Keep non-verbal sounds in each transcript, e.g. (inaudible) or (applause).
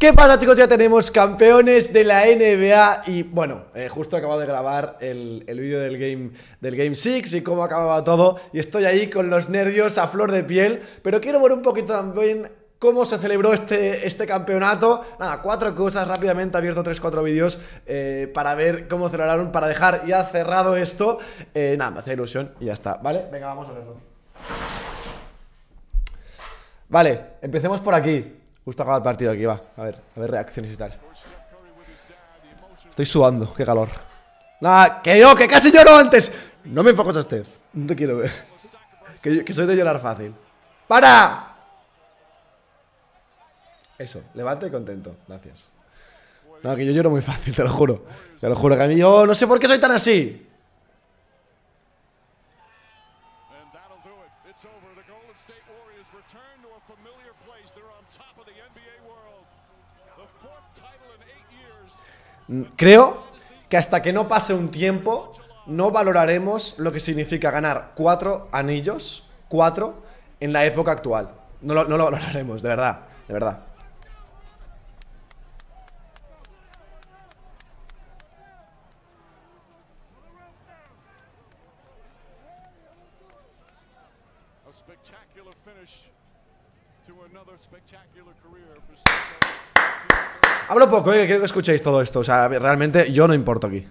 ¿Qué pasa chicos? Ya tenemos campeones de la NBA y bueno, eh, justo he acabado de grabar el, vídeo del Game, del Game 6 y cómo acababa todo y estoy ahí con los nervios a flor de piel, pero quiero ver un poquito también cómo se celebró este, este campeonato. Nada, cuatro cosas rápidamente, he abierto tres, cuatro vídeos eh, para ver cómo celebraron, para dejar ya cerrado esto. Eh, nada, me hace ilusión y ya está, ¿vale? Venga, vamos a verlo. Vale, empecemos por aquí. Justo acaba el partido aquí, va. A ver, a ver reacciones y tal. Estoy sudando, qué calor. Nada, que yo, que casi lloro antes. No me enfocos a Steph. No te quiero ver. Que, soy de llorar fácil. ¡Para! Eso, levante y contento. Gracias. No, que yo lloro muy fácil, te lo juro. Te lo juro que a yo no sé por qué soy tan así. Creo que hasta que no pase un tiempo no valoraremos lo que significa ganar cuatro anillos, cuatro, en la época actual. No lo, no lo valoraremos, de verdad, de verdad. Hablo poco, eh, quiero que escuchéis todo esto. O sea, realmente yo no importo aquí.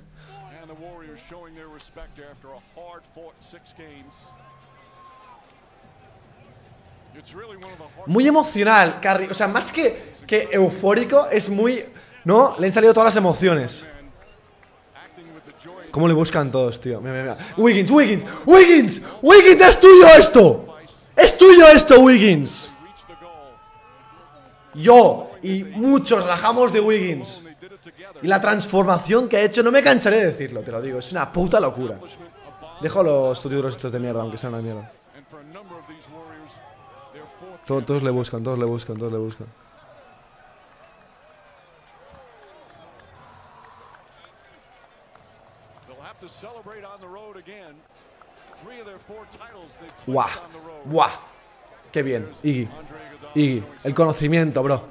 Muy emocional, Carry. O sea, más que, que eufórico, es muy... ¿No? Le han salido todas las emociones. ¿Cómo le buscan todos, tío? Mira, mira, mira. Wiggins, Wiggins, Wiggins, Wiggins, es tuyo esto. Es tuyo esto, Wiggins. Yo y muchos rajamos de Wiggins. Y la transformación que ha hecho, no me cansaré de decirlo, te lo digo, es una puta locura. Dejo los títulos estos de mierda, aunque sean una mierda. Todos, todos le buscan, todos le buscan, todos le buscan. Buah, buah. Qué bien, Iggy. Iggy, el conocimiento, bro.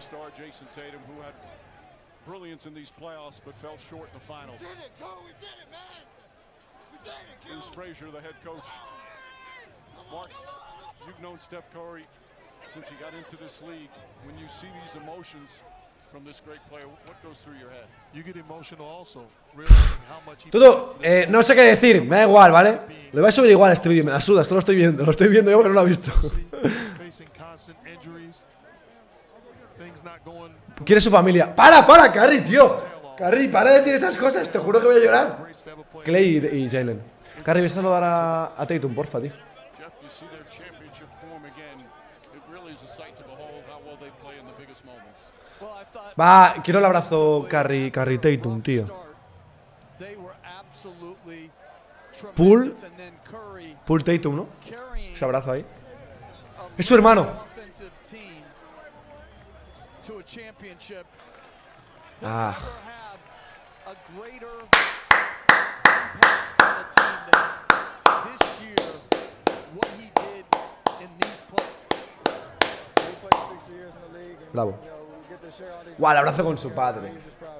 Todo, eh, no sé qué decir, me da igual, ¿vale? Le voy a subir igual este vídeo, me la suda, esto lo estoy viendo, lo estoy viendo yo porque no lo he visto. Quiere su familia. ¡Para, para, Carrie, tío! Carrie, para de decir estas cosas, te juro que voy a llorar. Clay y, Jalen. Carrie, ves a saludar a, a Tatum, porfa, tío. Va, quiero el abrazo Carrie, Carrie Tatum, tío. Pool. Pool Tatum, ¿no? Ese abrazo ahí. Es su hermano. Ah. Bravo. Guau, el abrazo con su padre.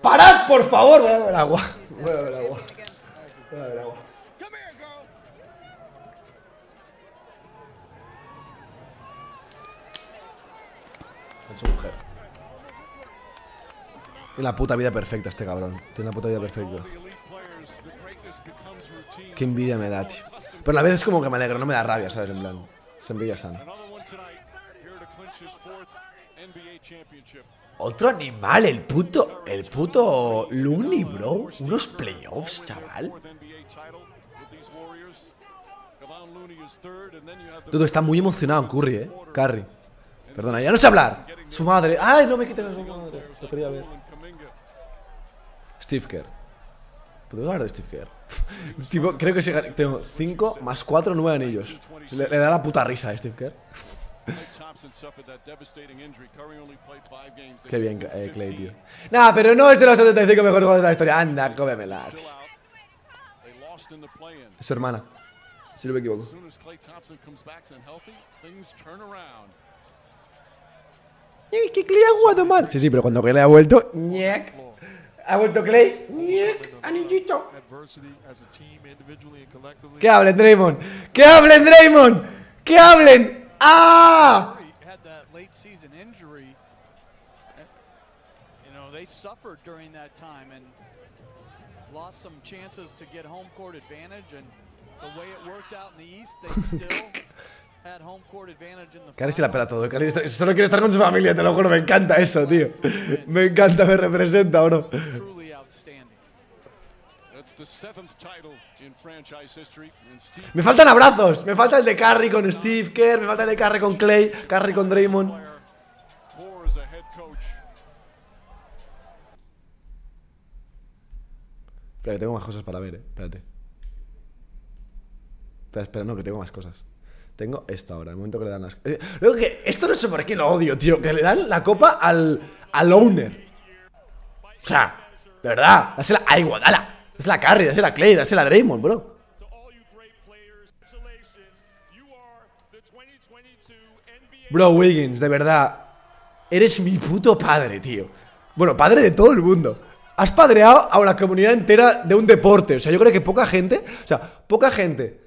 ¡Parad, por favor! Voy a beber agua. Voy a beber agua. Voy a beber agua. Con su mujer. Tiene la puta vida perfecta este cabrón. Tiene la puta vida perfecta. Qué envidia me da, tío. Pero a la vez es como que me alegro, no me da rabia, ¿sabes? En plan, se envidia sana. Otro animal, el puto, el puto Looney, bro. Unos playoffs, chaval. Todo está muy emocionado, Curry, eh. Curry. Perdona, ya no sé hablar. Su madre. Ay, no me quites a su madre. Lo quería ver. Steve Kerr. ¿Podemos hablar de Steve Kerr? (laughs) tipo, creo que si tengo 5 más 4, 9 anillos. Le, da la puta risa a Steve Kerr. (laughs) Qué bien, eh, Clay, tío. Nah, pero no es de los 75 mejores jugadores de la historia. Anda, cómemela. Es su hermana. Si no me equivoco. Es que Clay ha jugado mal. Sí, sí, pero cuando Clay ha vuelto, ñec. Ha vuelto Clay, ñec, anillito. Que hablen, Draymond. Que hablen, Draymond. Que hablen. ¡Ah! they suffered during that time and lost some chances to get home court advantage and the way it worked out in the East, they still had home court advantage in the Cari se la pela todo. Cari solo quiere estar con su familia, te lo juro. Me encanta eso, tío. Me encanta, me representa, bro. Me faltan abrazos. Me falta el de Curry con Steve Kerr. Me falta el de Curry con Clay. Curry con Draymond. Espera, que tengo más cosas para ver, eh. Espérate. Espera, espera, no, que tengo más cosas. Tengo esto ahora, el momento que le dan las. Eh, que esto no sé por qué lo odio, tío. Que le dan la copa al. al owner. O sea, de verdad, dásela a Iguodala. Dásela a Curry, dásela a Clay, dásela a Draymond, bro. To all you great players, congratulations. You are the 2022 NBA Bro, Wiggins, de verdad. Eres mi puto padre, tío. Bueno, padre de todo el mundo. Has padreado a una comunidad entera de un deporte. O sea, yo creo que poca gente. O sea, poca gente.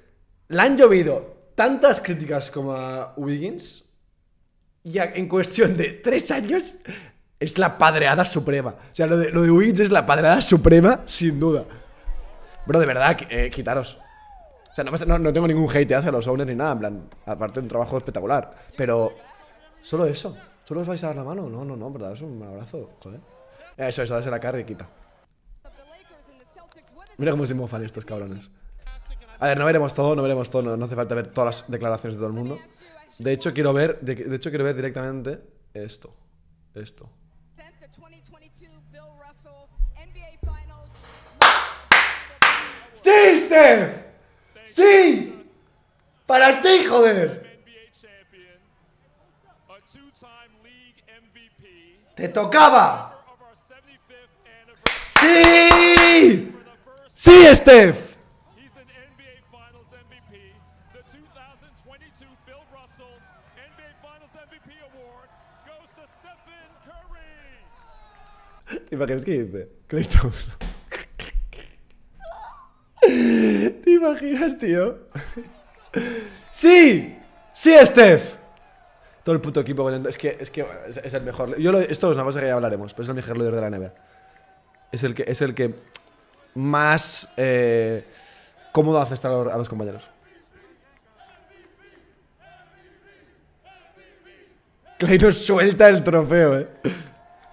Le han llovido tantas críticas como a Wiggins. Y a- en cuestión de tres años. Es la padreada suprema. O sea, lo de, lo de Wiggins es la padreada suprema, sin duda. Bro, de verdad, eh, quitaros. O sea, no, no- no tengo ningún hate hacia los owners ni nada. En plan, aparte de un trabajo espectacular. Pero. Solo eso. ¿Solo os vais a dar la mano? No, no, no, verdad, es un abrazo. Joder. Eso, eso, dásela a Curry y quita. Mira cómo se mofan estos cabrones. A ver, no veremos todo, no veremos todo, no, no hace falta ver todas las declaraciones de todo el mundo. De hecho, quiero ver, de, de hecho, quiero ver directamente esto. Esto. The 2022 Bill Russell NBA Finals. ¡Sí, Steph! ¡Sí! ¡Para ti, joder! ¡Te tocaba! of our 75th anniversary ¡Sí! ¡Sí, Steph! ¿Te imaginas qué dice? Clay Thompson. ¿Te imaginas, tío? ¡Sí! ¡Sí, Steph! Todo el puto equipo contento. Es que, es que es, el mejor. Yo esto es una cosa que ya hablaremos, pero es el mejor líder de la NBA. Es el que, es el que más eh, cómodo hace estar a los compañeros. Nos suelta el trofeo, eh.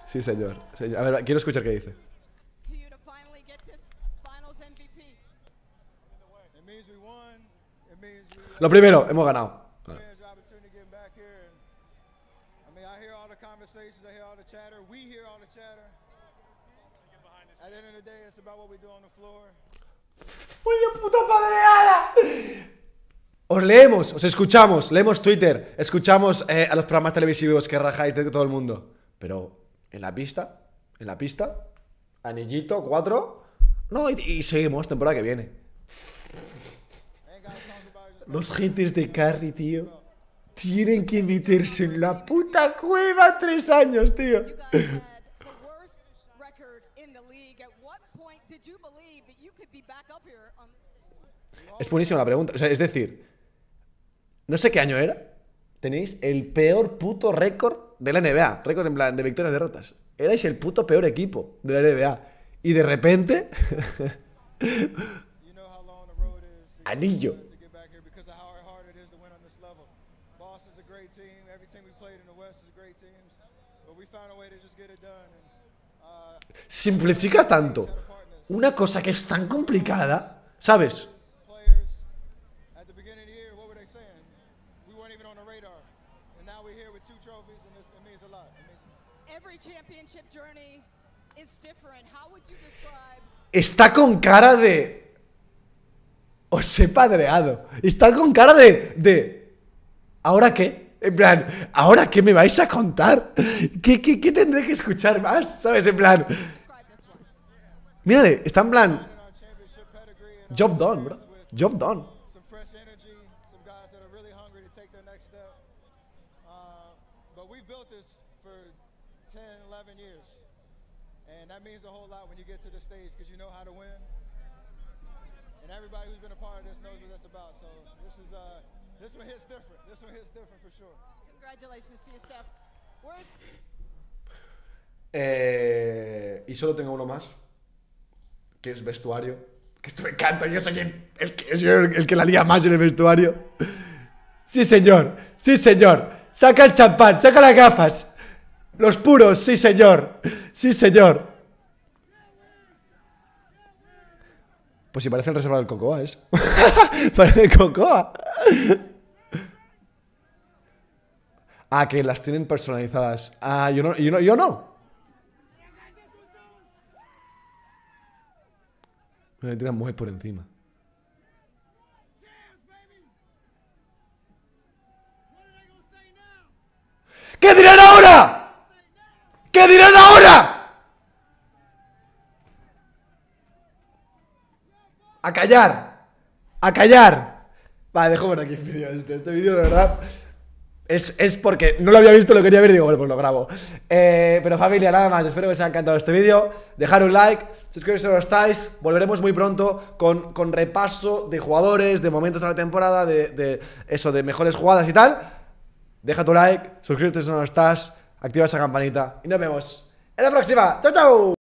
Sí, señor. A ver, quiero escuchar qué dice. Lo primero, hemos ganado. Vale. fans the opportunity to get back here. And, I mean, I hear all the conversations, I hear all the chatter. We hear all the chatter. At the end of the day, it's about what we do on the floor. ¡Oye, puta padreada! Os leemos, os escuchamos, leemos Twitter, escuchamos eh, a los programas televisivos que rajáis de todo el mundo. Pero en la pista, en la pista, anillito, cuatro. No, y, y seguimos, temporada que viene. Los haters de Carry, tío. Tienen que meterse en la puta cueva tres años, tío. Es buenísima la pregunta. O sea, es decir, no sé qué año era. Tenéis el peor puto récord de la NBA. Récord en plan de victorias y derrotas. Erais el puto peor equipo de la NBA. Y de repente. (laughs) Anillo. uh, simplifica tanto una cosa que es tan complicada. ¿Sabes? We weren't even on the radar. And now we're here with two trophies, and it means a lot. It means Every championship journey is different. How would you describe Está con cara de. Os he padreado. Está con cara de. de. ¿Ahora qué? En plan, ¿ahora qué me vais a contar? ¿Qué, qué, qué tendré que escuchar más? ¿Sabes? En plan. Mírale, está en plan. Job done, bro. Job done. 11 years. And that means a whole lot when you get to the stage because you know how to win. And everybody who's been a part of this knows what that's about. So this is uh, this one hits different. This one hits different for sure. Congratulations to you, Steph. Where's Eh, y solo tengo uno más, que es vestuario. Que esto me encanta, yo soy el, el que, soy el, el que la lía más en el vestuario. Sí, señor, sí, señor. Saca el champán, saca las gafas. Los puros, sí, señor. Sí, señor. Pues si parece el reservado del Cocoa, es. (laughs) parece el Cocoa. Ah, que las tienen personalizadas. Ah, yo no, yo no, yo no. Me tiran muy por encima. Dirán ahora? A callar. A callar. Vale, dejo por aquí el vídeo. Este, este vídeo, de verdad. Es, es porque no lo había visto, lo quería ver y digo, bueno, pues lo grabo. Eh, pero familia, nada más. Espero que os haya encantado este vídeo. Dejar un like, suscribiros si no estáis. Volveremos muy pronto con, con repaso de jugadores, de momentos de la temporada, de, de eso, de mejores jugadas y tal. Deja tu like, suscríbete si no lo estás, activa esa campanita y nos vemos en la próxima. ¡Chao, chao!